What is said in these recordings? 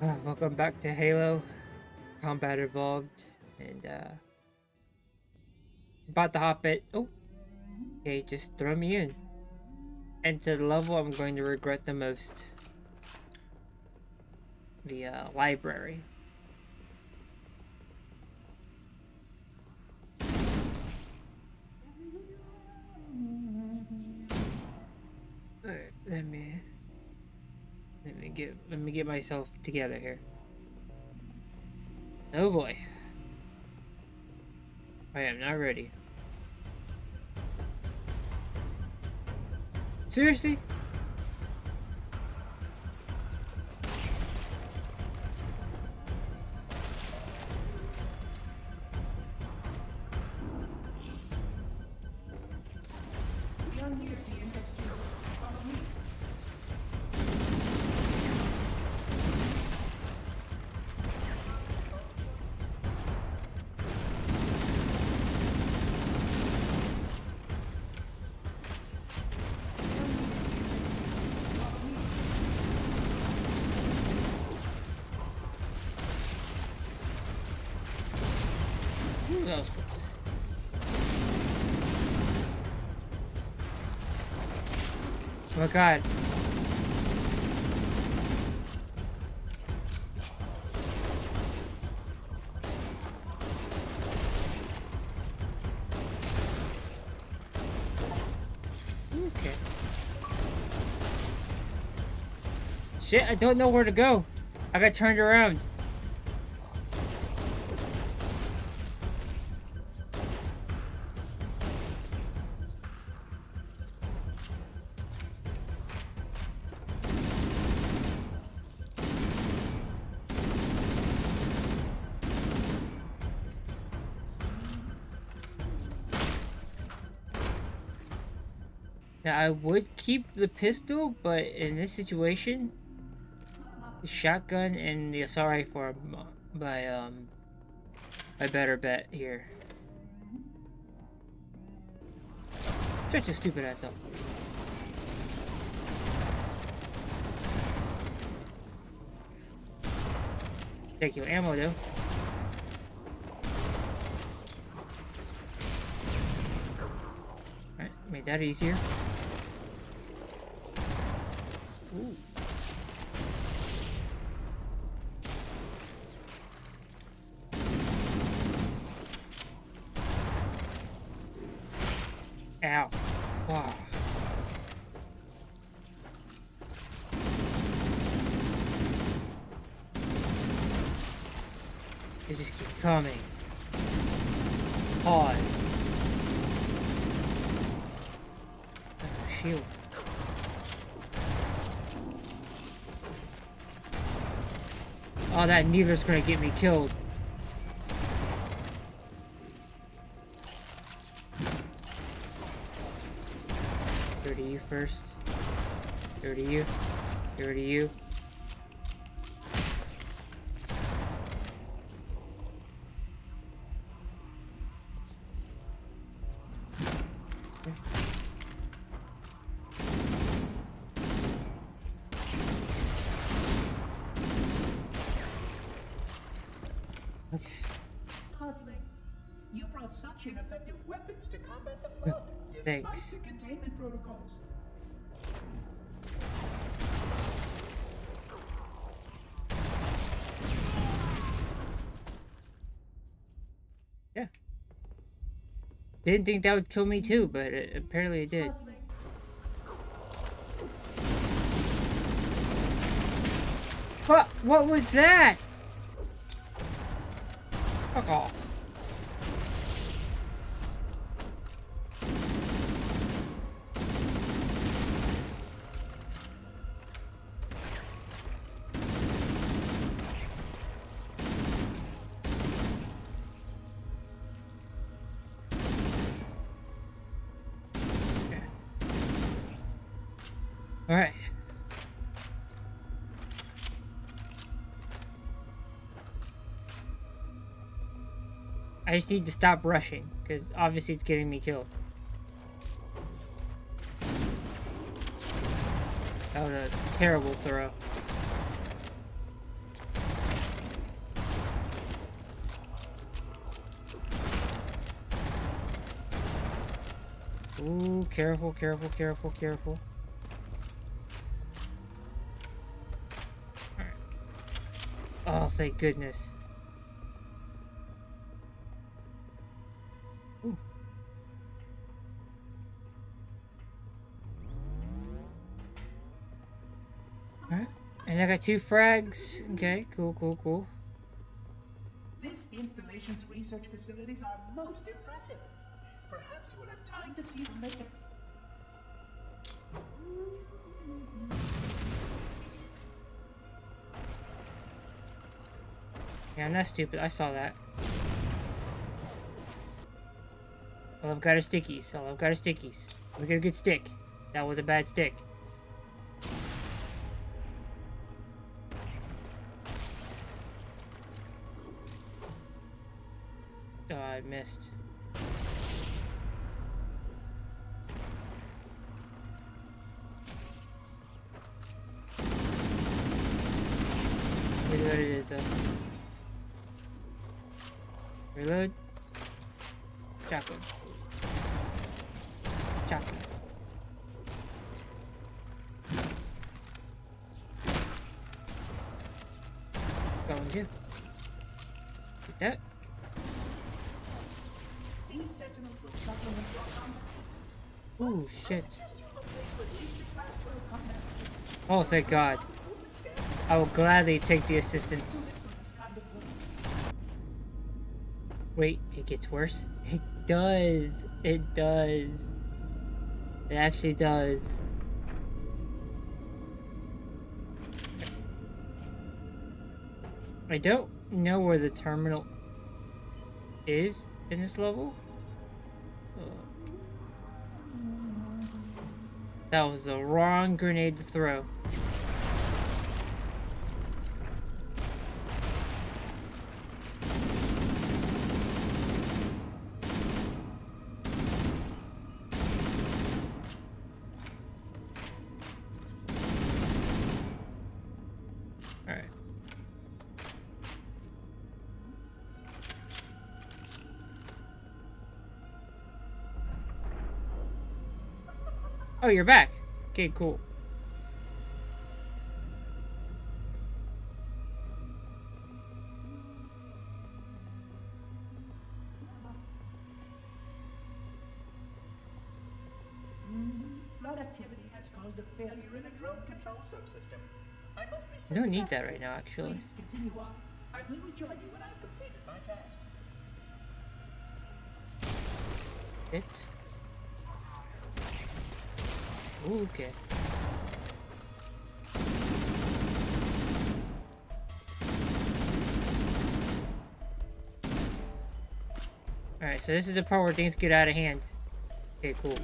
Uh, welcome back to Halo Combat Evolved, and uh, about to hop it. Oh, okay, just throw me in. Enter the level I'm going to regret the most. The uh, library. Get let me get myself together here. Oh boy. I am not ready. Seriously? Oh god. Okay. Shit, I don't know where to go. I got turned around. Now, I would keep the pistol, but in this situation, the shotgun and the rifle are my, um, my better bet here. Shut your stupid ass up. Take your ammo, though. Alright, made that easier. Ooh. Ow. Wow. They just keep coming. Pause. Shield. Oh, that needler's gonna get me killed. To you first. To you. To you. Didn't think that would kill me too, but it, apparently it did. What? What was that? Fuck off. just need to stop rushing, because obviously it's getting me killed. That was a terrible throw. Ooh, careful, careful, careful, careful. Oh, thank goodness. And I got two frags. Okay, cool, cool, cool. This installation's research facilities are most impressive. Perhaps you will have time to see them later. Yeah, I'm not stupid. I saw that. All I've got are stickies. All I've got are stickies. Look at a good stick. That was a bad stick. Oh, I missed. Reload it is though. Reload. Shotgun. Shotgun. Going to. Get that. Combat shit. Oh, thank God. I will gladly take the assistance. Wait, it gets worse? It does. It does. It actually does. I don't know where the terminal is in this level. That was the wrong grenade to throw. Oh, you're back. Okay, cool. Flood activity has caused a failure in a drone control subsystem. I must I reset don't need that right now, actually. Please continue on. I will rejoin you when I've completed my task. Okay. Alright, so this is the part where things get out of hand. Okay, cool.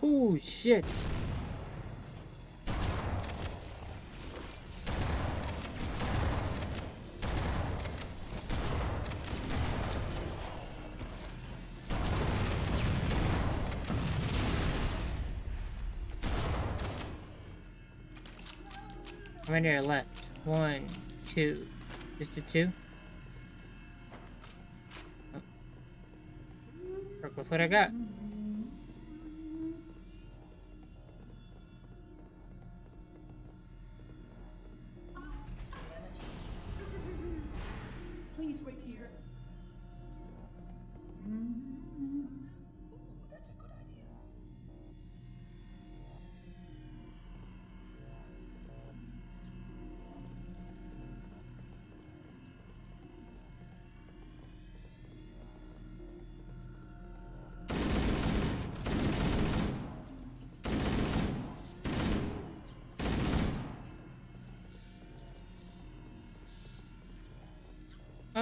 Oh shit. How many are left? One, two. Just the two? Oh. Work with what I got.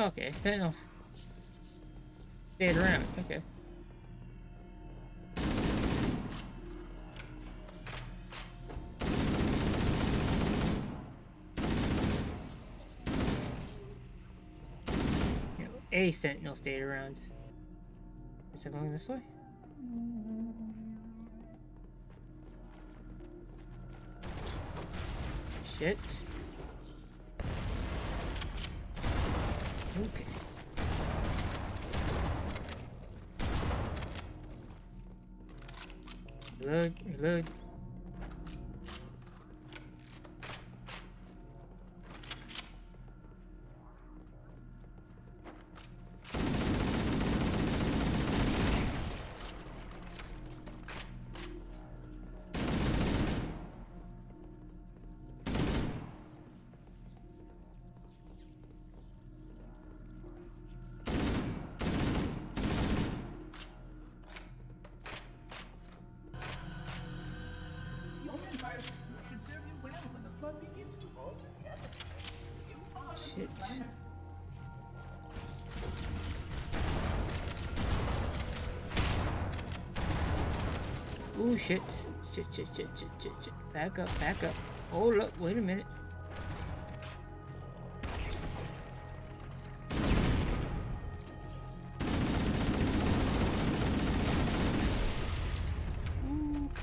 Okay, Sentinels stayed around. Okay. a sentinel stayed around. Is it going this way? Shit. Reload, reload. Shit. Shit, shit, shit, shit, shit, shit. Back up, back up. Oh, Hold up, wait a minute.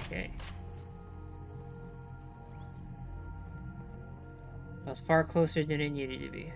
Okay. I was far closer than it needed to be.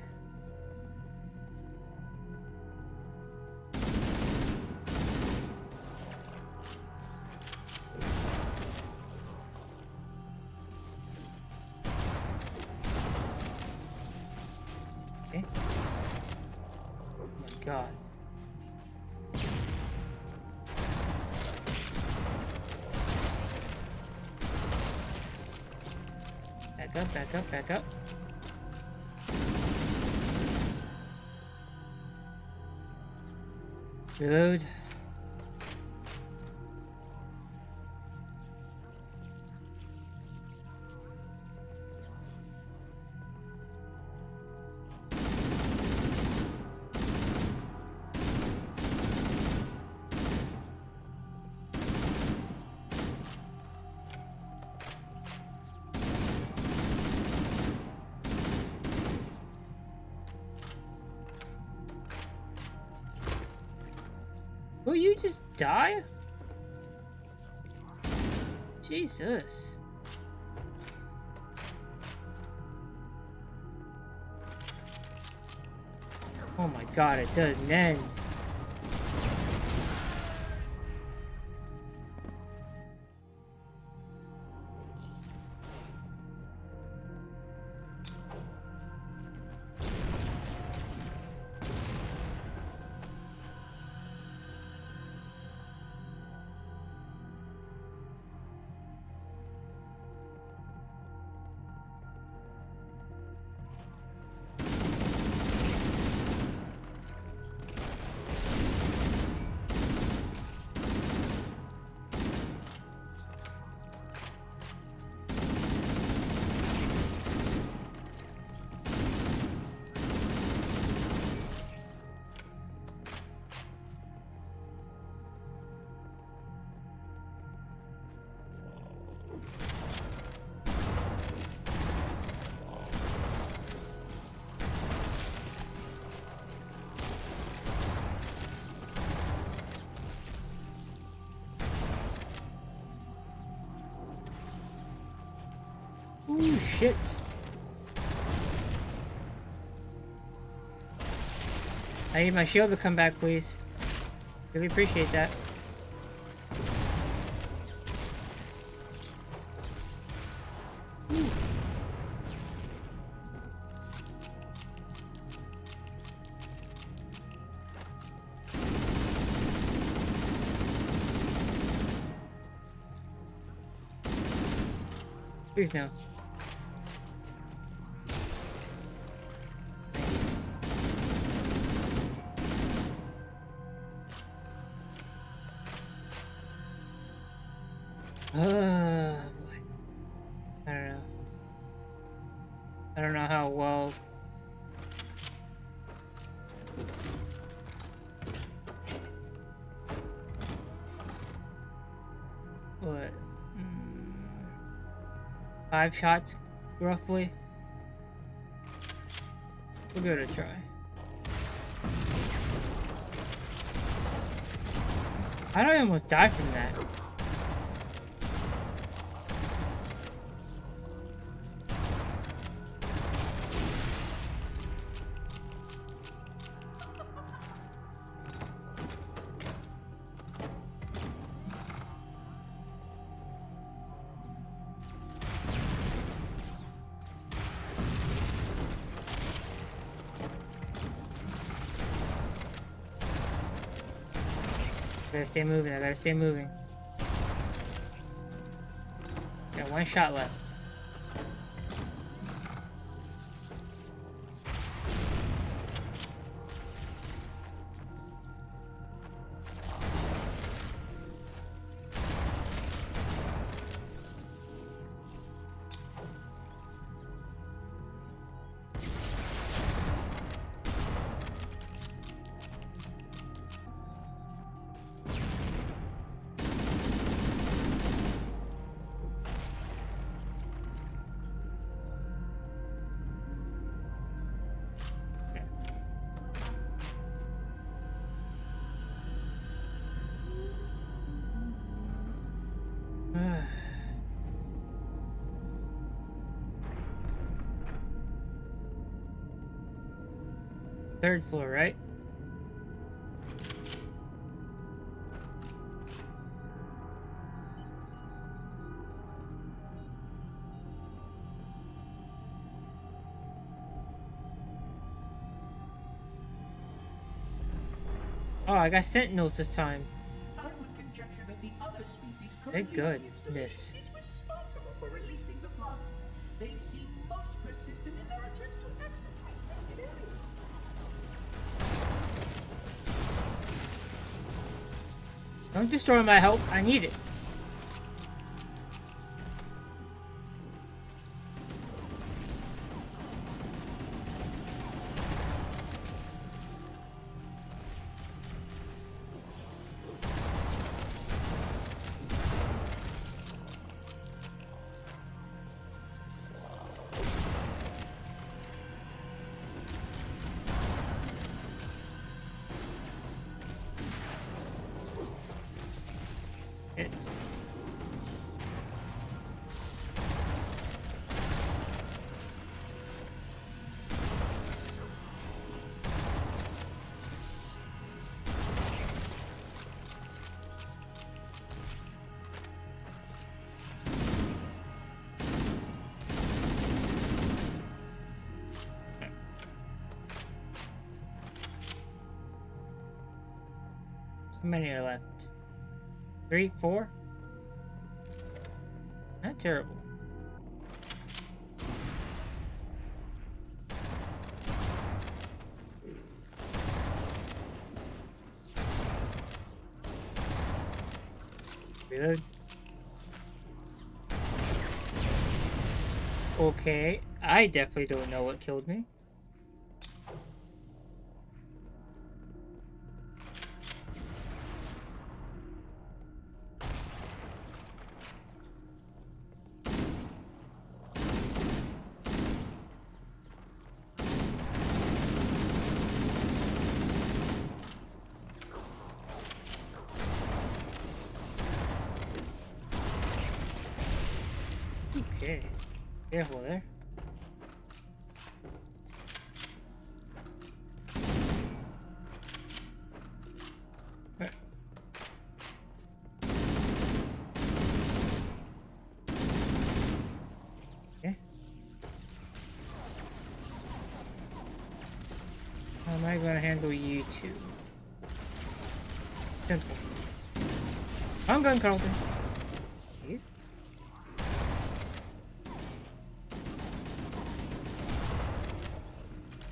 You just die? Jesus. Oh my god, it doesn't end. I need my shield to come back, please. Really appreciate that. Please no. Five shots, roughly. We'll give it a try. I almost die from that? Gotta stay moving, I gotta stay moving. Got one shot left. Third floor, right? Oh, I got sentinels this time. I would conjecture that the other species Thank in the goodness. Don't destroy my health. I need. It. How many are left? Three, four? Not terrible. Reload. Okay, I definitely don't know what killed me. Going, Carlton. You?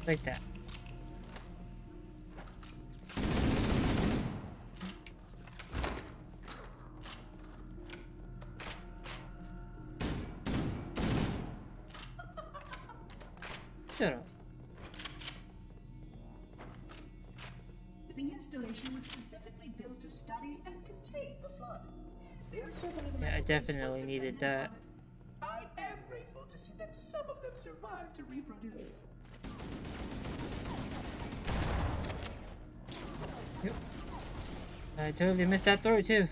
Like that. Yeah, I definitely needed that. I am grateful to see that some of them to reproduce. Yep. I totally missed that throw too.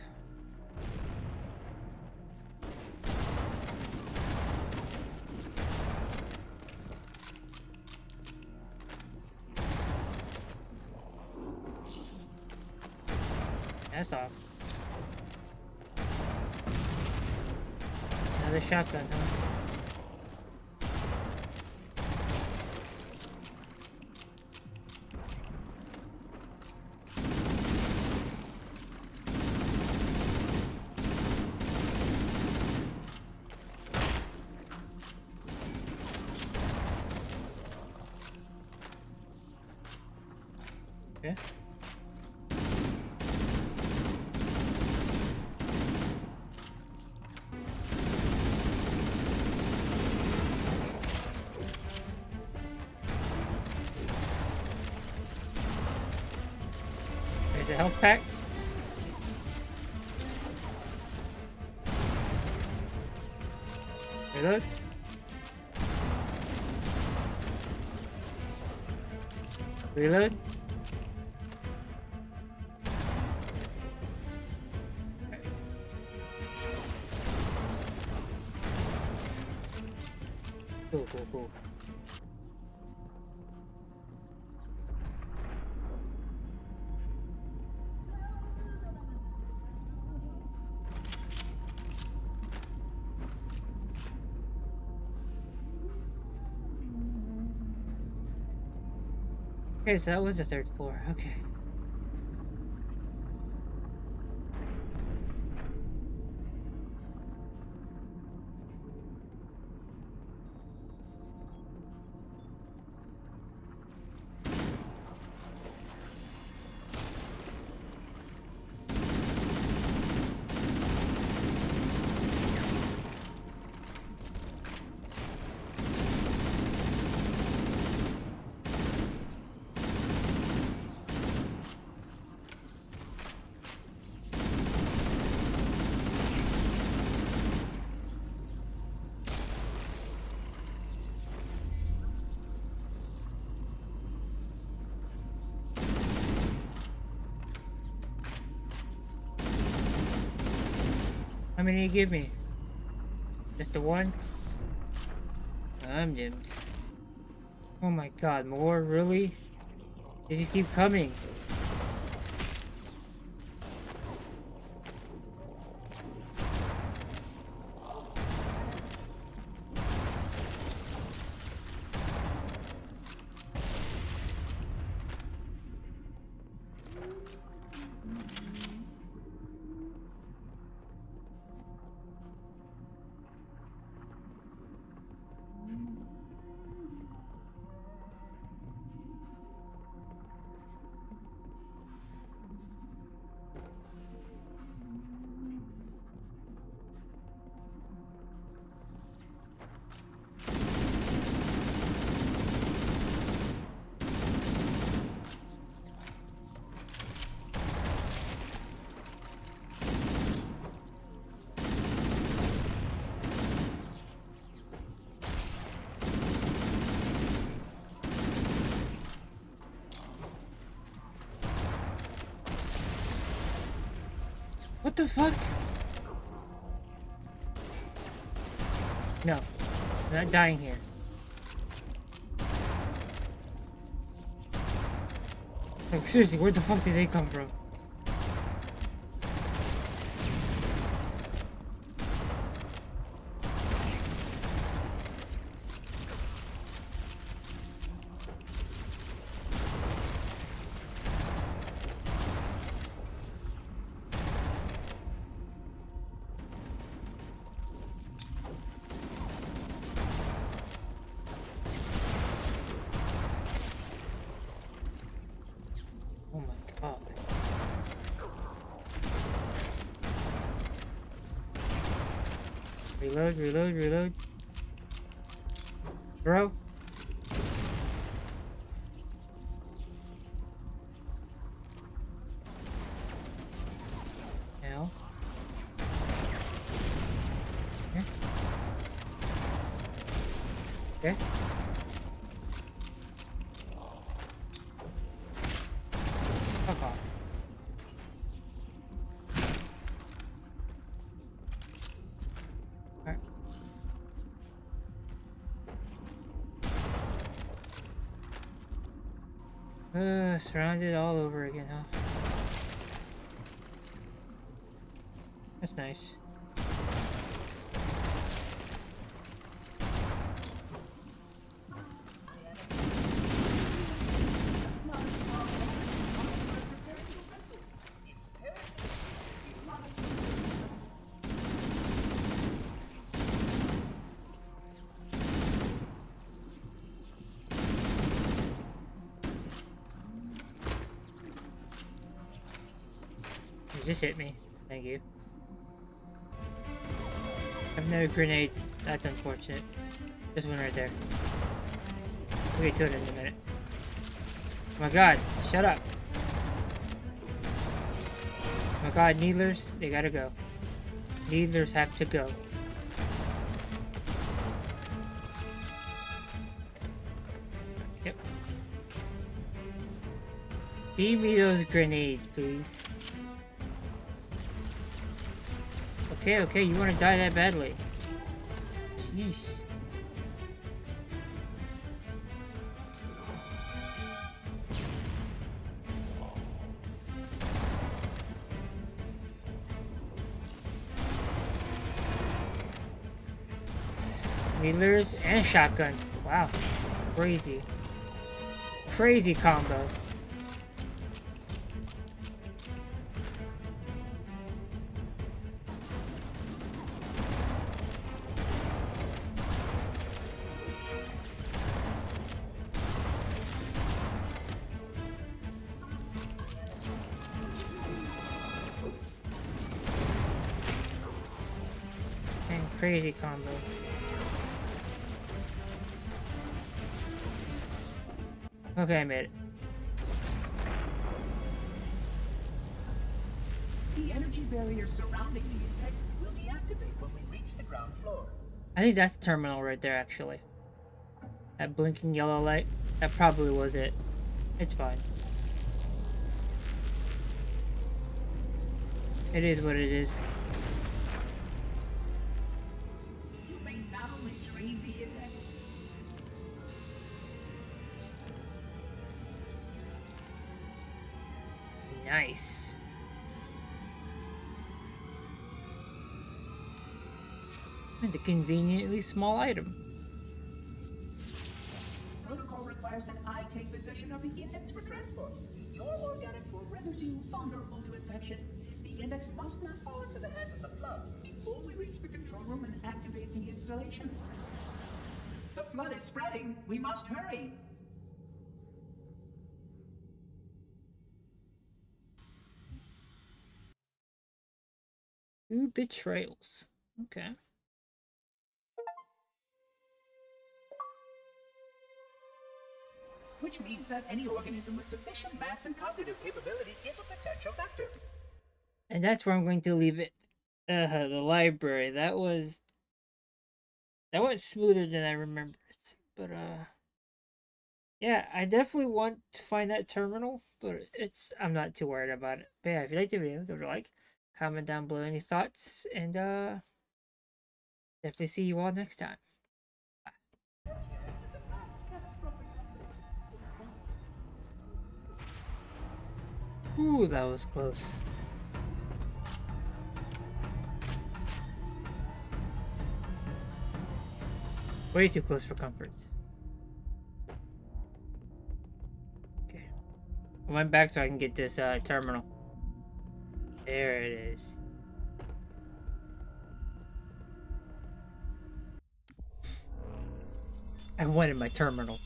There's a health pack. Reload. Reload. Cool, Okay, so that was the third floor. Okay. How many you give me? Just the one? I'm dimmed. Oh my god, more? Really? They just keep coming. What the fuck? No. I'm not dying here. Like, seriously, where the fuck did they come from? Oh my god. Reload, reload, reload. Bro. Surrounded all over again, huh? That's nice. Just hit me. Thank you. I have no grenades. That's unfortunate. This one right there. We'll get to it in a minute. Oh my god, shut up. Oh my god, needlers, they gotta go. Needlers have to go. Yep. Feed me those grenades, please. Okay, okay, you want to die that badly. Jeez. Needlers and shotgun. Wow. Crazy. Crazy combo. Crazy combo. Okay, I made it. The energy barrier surrounding the index will deactivate when we reach the ground floor. I think that's the terminal right there, actually. That blinking yellow light. That probably was it. It's fine. It is what it is. Conveniently small item. Protocol requires that I take possession of the index for transport. Your organic will renders you vulnerable to infection. The index must not fall into the hands of the flood before we reach the control room and activate the installation. The flood is spreading. We must hurry. Two betrayals. Okay. Which means that any organism with sufficient mass and cognitive capability is a potential vector. And that's where I'm going to leave it. Uh, the library. That was... That went smoother than I remembered. But, uh... Yeah, I definitely want to find that terminal, but it's I'm not too worried about it. But yeah, if you liked the video, give it a like, comment down below any thoughts, and uh definitely see you all next time. Ooh, that was close. Way too close for comfort. Okay. I went back so I can get this uh, terminal. There it is. I wanted my terminal.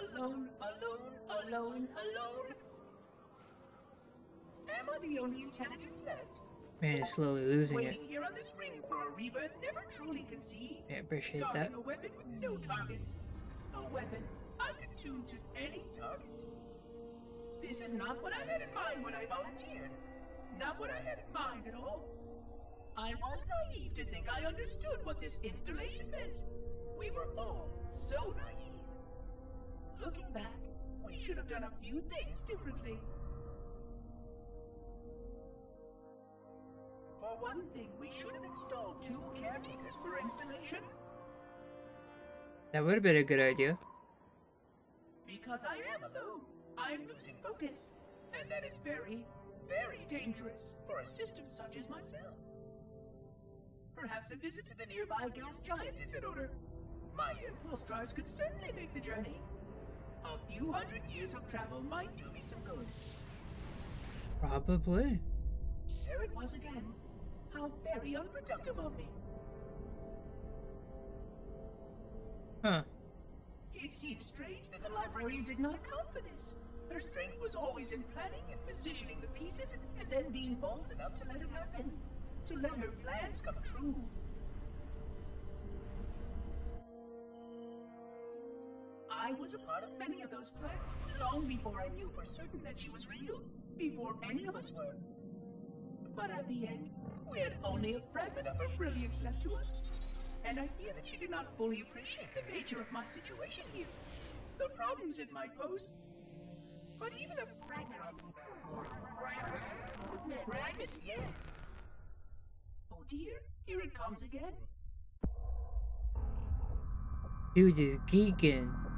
Alone, alone, alone, alone. Am I the only intelligence left? Man, it's slowly losing it. Waiting here on this ring for a rebirth never truly conceived. Yeah, appreciate that. A weapon with no targets. A weapon unattuned to any target. This is not what I had in mind when I volunteered. Not what I had in mind at all. I was naive to think I understood what this installation meant. We were all so naive. Looking back, we should have done a few things differently. For one thing, we should have installed two caretakers per installation. That would have been a good idea. Because I am alone, I'm losing focus. And that is very, very dangerous for a system such as myself. Perhaps a visit to the nearby gas giant is in order. My impulse drives could certainly make the journey. A few hundred years of travel might do me some good. Probably. There it was again. How very unproductive of me. Huh. It seems strange that the librarian did not account for this. Her strength was always in planning and positioning the pieces and then being bold enough to let it happen. To let her plans come true. I was a part of many of those plans long before I knew for certain that she was real. Before any of us were. But at the end, we had only a fragment of her brilliance left to us. And I fear that she did not fully appreciate the nature of my situation here. The problems it might pose. But even a fragment of... Fragment, yes. Oh dear, here it comes again. Dude is geeking.